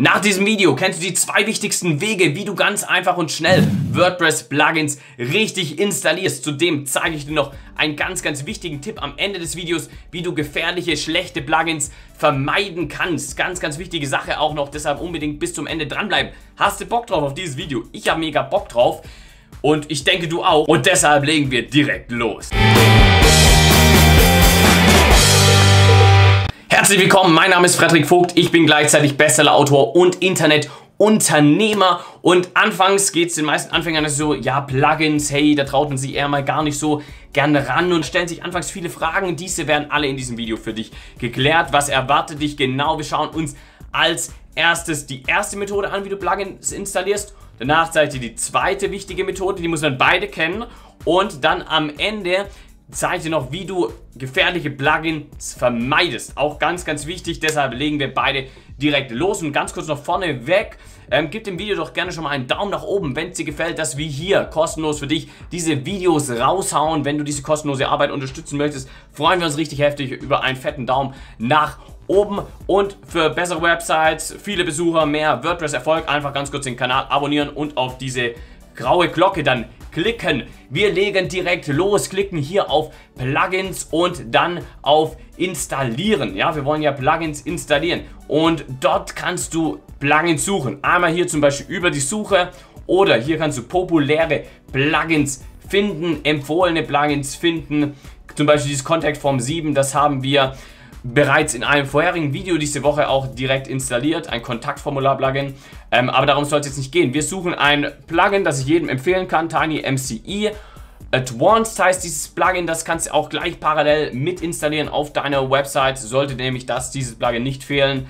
Nach diesem Video kennst du die zwei wichtigsten Wege, wie du ganz einfach und schnell WordPress-Plugins richtig installierst. Zudem zeige ich dir noch einen ganz, ganz wichtigen Tipp am Ende des Videos, wie du gefährliche, schlechte Plugins vermeiden kannst. Ganz, ganz wichtige Sache auch noch, deshalb unbedingt bis zum Ende dranbleiben. Hast du Bock drauf auf dieses Video? Ich habe mega Bock drauf und ich denke du auch und deshalb legen wir direkt los. Herzlich willkommen, mein Name ist Frederik Vogt, ich bin gleichzeitig Bestseller-Autor und Internet-Unternehmer und anfangs geht es den meisten Anfängern so, ja Plugins, hey, da traut man sich eher mal gar nicht so gerne ran und stellen sich anfangs viele Fragen. Diese werden alle in diesem Video für dich geklärt. Was erwartet dich genau? Wir schauen uns als erstes die erste Methode an, wie du Plugins installierst. Danach zeige ich dir die zweite wichtige Methode, die muss man beide kennen. Und dann am Ende zeige dir noch, wie du gefährliche Plugins vermeidest. Auch ganz, ganz wichtig, deshalb legen wir beide direkt los. Und ganz kurz noch vorne weg, ähm, gib dem Video doch gerne schon mal einen Daumen nach oben, wenn es dir gefällt, dass wir hier kostenlos für dich diese Videos raushauen. Wenn du diese kostenlose Arbeit unterstützen möchtest, freuen wir uns richtig heftig über einen fetten Daumen nach oben und für bessere Websites, viele Besucher, mehr WordPress-Erfolg, einfach ganz kurz den Kanal abonnieren und auf diese graue Glocke dann klicken. Wir legen direkt los, klicken hier auf Plugins und dann auf Installieren. Ja, wir wollen ja Plugins installieren und dort kannst du Plugins suchen. Einmal hier zum Beispiel über die Suche oder hier kannst du populäre Plugins finden, empfohlene Plugins finden. Zum Beispiel dieses Contact Form 7, das haben wir bereits in einem vorherigen Video diese Woche auch direkt installiert, ein Kontaktformular-Plugin. Ähm, aber darum soll es jetzt nicht gehen. Wir suchen ein Plugin, das ich jedem empfehlen kann, Tiny MCE. Advanced heißt dieses Plugin, das kannst du auch gleich parallel mit installieren auf deiner Website. Sollte nämlich das, dieses Plugin nicht fehlen.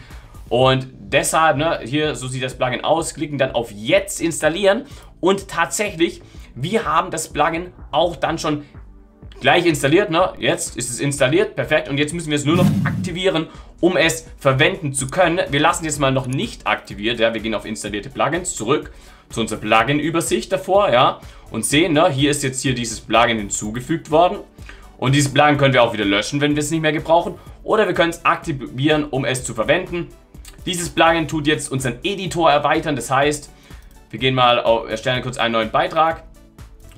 Und deshalb, ne, hier, so sieht das Plugin aus, klicken dann auf Jetzt installieren. Und tatsächlich, wir haben das Plugin auch dann schon Gleich installiert, ne? Jetzt ist es installiert, perfekt. Und jetzt müssen wir es nur noch aktivieren, um es verwenden zu können. Wir lassen jetzt mal noch nicht aktiviert, ja? Wir gehen auf installierte Plugins zurück zu unserer Plugin-Übersicht davor, ja? Und sehen, ne? Hier ist jetzt hier dieses Plugin hinzugefügt worden. Und dieses Plugin können wir auch wieder löschen, wenn wir es nicht mehr gebrauchen. Oder wir können es aktivieren, um es zu verwenden. Dieses Plugin tut jetzt unseren Editor erweitern. Das heißt, wir gehen mal auf, erstellen kurz einen neuen Beitrag.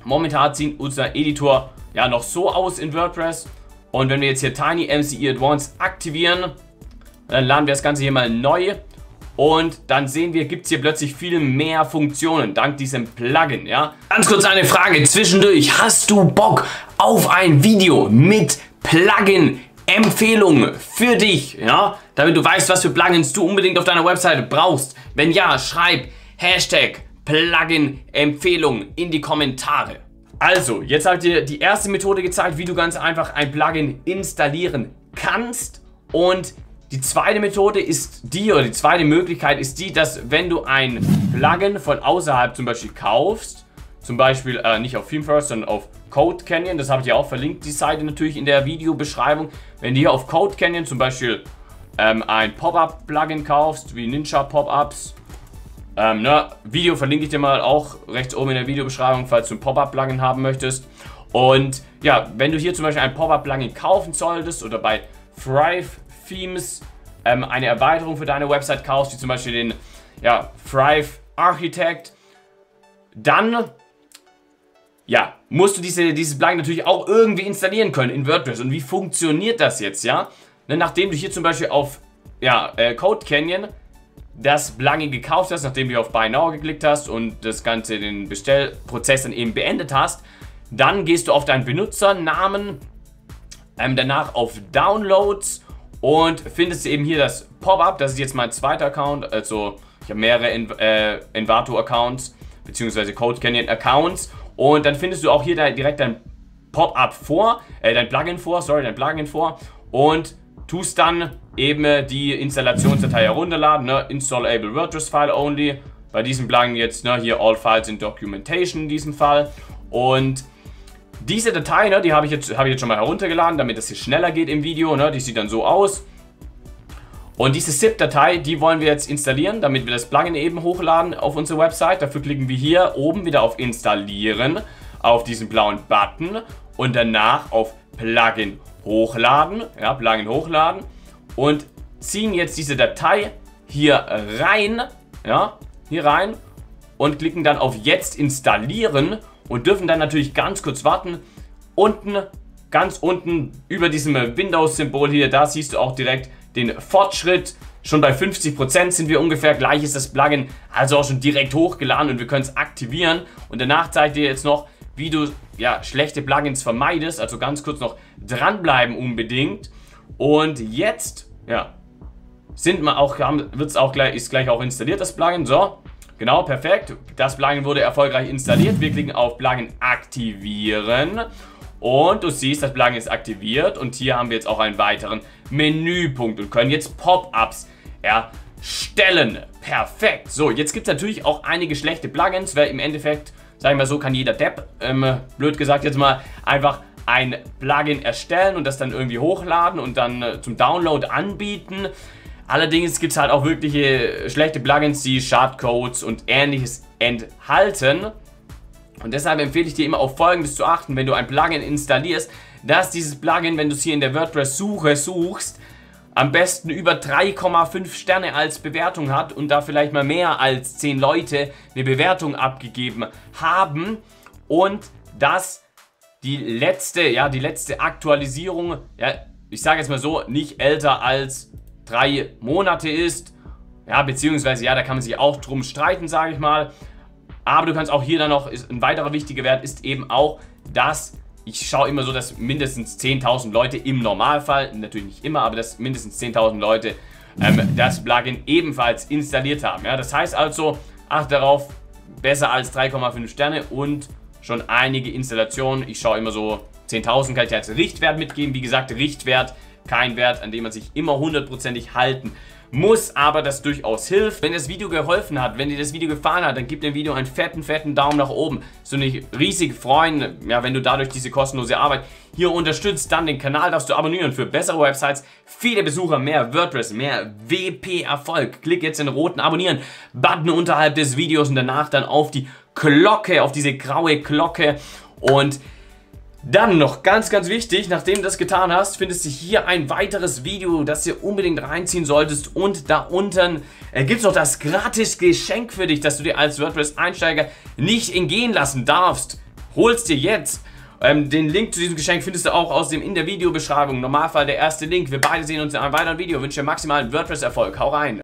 Momentan sieht unser Editor ja noch so aus in WordPress. Und wenn wir jetzt hier Tiny MCE Advanced aktivieren, dann laden wir das Ganze hier mal neu. Und dann sehen wir, gibt es hier plötzlich viel mehr Funktionen, dank diesem Plugin, ja. Ganz kurz eine Frage zwischendurch. Hast du Bock auf ein Video mit Plugin Empfehlungen für dich, ja? Damit du weißt, was für Plugins du unbedingt auf deiner Webseite brauchst. Wenn ja, schreib Hashtag Plugin Empfehlung in die Kommentare. Also, jetzt habe ich dir die erste Methode gezeigt, wie du ganz einfach ein Plugin installieren kannst. Und die zweite Methode ist die, oder die zweite Möglichkeit ist die, dass wenn du ein Plugin von außerhalb zum Beispiel kaufst, zum Beispiel äh, nicht auf ThemeFirst, sondern auf Code Canyon, das habe ich ja auch verlinkt, die Seite natürlich in der Videobeschreibung. Wenn du hier auf Code Canyon zum Beispiel ähm, ein Pop-Up-Plugin kaufst, wie Ninja Pop-Ups, ähm, ne, Video verlinke ich dir mal auch rechts oben in der Videobeschreibung, falls du ein Pop-Up-Plugin haben möchtest. Und ja, wenn du hier zum Beispiel ein Pop-Up-Plugin kaufen solltest oder bei Thrive Themes ähm, eine Erweiterung für deine Website kaufst, wie zum Beispiel den ja, Thrive Architect, dann ja, musst du diese, dieses Plugin natürlich auch irgendwie installieren können in WordPress. Und wie funktioniert das jetzt, ja? Ne, nachdem du hier zum Beispiel auf ja, äh, Code Canyon das Plugin gekauft hast, nachdem du auf Buy Now geklickt hast und das Ganze, den Bestellprozess dann eben beendet hast, dann gehst du auf deinen Benutzernamen, ähm, danach auf Downloads und findest eben hier das Pop-up. Das ist jetzt mein zweiter Account, also ich habe mehrere In äh, Envato-Accounts beziehungsweise Code Canyon-Accounts und dann findest du auch hier direkt dein Pop-up vor, äh, dein Plugin vor, sorry, dein Plugin vor und tust dann eben die Installationsdatei herunterladen, ne? Installable WordPress File only. Bei diesem Plugin jetzt ne, hier All Files in Documentation in diesem Fall. Und diese Datei, ne, die habe ich, jetzt, hab ich jetzt schon mal heruntergeladen, damit es hier schneller geht im Video. Ne? Die sieht dann so aus. Und diese ZIP-Datei, die wollen wir jetzt installieren, damit wir das Plugin eben hochladen auf unsere Website. Dafür klicken wir hier oben wieder auf Installieren, auf diesen blauen Button und danach auf Plugin hochladen. Ja, Plugin hochladen und ziehen jetzt diese Datei hier rein, ja, hier rein und klicken dann auf Jetzt installieren und dürfen dann natürlich ganz kurz warten. Unten, ganz unten über diesem Windows-Symbol hier, da siehst du auch direkt den Fortschritt. Schon bei 50% sind wir ungefähr, gleich ist das Plugin also auch schon direkt hochgeladen und wir können es aktivieren. Und danach zeigt dir jetzt noch, wie du ja, schlechte Plugins vermeidest. Also ganz kurz noch dranbleiben unbedingt. Und jetzt, ja, sind wir auch, wird es auch gleich, ist gleich auch installiert, das Plugin. So, genau, perfekt. Das Plugin wurde erfolgreich installiert. Wir klicken auf Plugin aktivieren. Und du siehst, das Plugin ist aktiviert. Und hier haben wir jetzt auch einen weiteren Menüpunkt und können jetzt Pop-Ups erstellen. Perfekt. So, jetzt gibt es natürlich auch einige schlechte Plugins, weil im Endeffekt, sagen wir so, kann jeder Depp, ähm, blöd gesagt jetzt mal, einfach ein Plugin erstellen und das dann irgendwie hochladen und dann äh, zum Download anbieten. Allerdings gibt es halt auch wirkliche schlechte Plugins, die Schadcodes und ähnliches enthalten. Und deshalb empfehle ich dir immer auf Folgendes zu achten, wenn du ein Plugin installierst, dass dieses Plugin, wenn du es hier in der WordPress-Suche suchst, am besten über 3,5 Sterne als Bewertung hat und da vielleicht mal mehr als 10 Leute eine Bewertung abgegeben haben und dass die letzte, ja, die letzte Aktualisierung, ja, ich sage jetzt mal so, nicht älter als drei Monate ist. Ja, beziehungsweise, ja, da kann man sich auch drum streiten, sage ich mal. Aber du kannst auch hier dann noch, ein weiterer wichtiger Wert ist eben auch, dass ich schaue immer so, dass mindestens 10.000 Leute im Normalfall, natürlich nicht immer, aber dass mindestens 10.000 Leute ähm, das Plugin ebenfalls installiert haben. Ja, das heißt also, achte darauf, besser als 3,5 Sterne und schon einige Installationen. Ich schaue immer so, 10.000 kann ich als Richtwert mitgeben. Wie gesagt, Richtwert, kein Wert, an dem man sich immer hundertprozentig halten muss aber das durchaus hilft. Wenn das Video geholfen hat, wenn dir das Video gefallen hat, dann gib dem Video einen fetten, fetten Daumen nach oben. So mich riesig freuen, ja, wenn du dadurch diese kostenlose Arbeit hier unterstützt. Dann den Kanal darfst du abonnieren für bessere Websites, viele Besucher, mehr WordPress, mehr WP-Erfolg. Klick jetzt den roten Abonnieren-Button unterhalb des Videos und danach dann auf die Glocke, auf diese graue Glocke und dann noch ganz, ganz wichtig, nachdem du das getan hast, findest du hier ein weiteres Video, das du unbedingt reinziehen solltest. Und da unten äh, gibt es noch das gratis Geschenk für dich, das du dir als WordPress-Einsteiger nicht entgehen lassen darfst. Hol's dir jetzt. Ähm, den Link zu diesem Geschenk findest du auch aus dem in der Videobeschreibung. Normalfall der erste Link. Wir beide sehen uns in einem weiteren Video. Ich wünsche dir maximalen WordPress-Erfolg. Hau rein.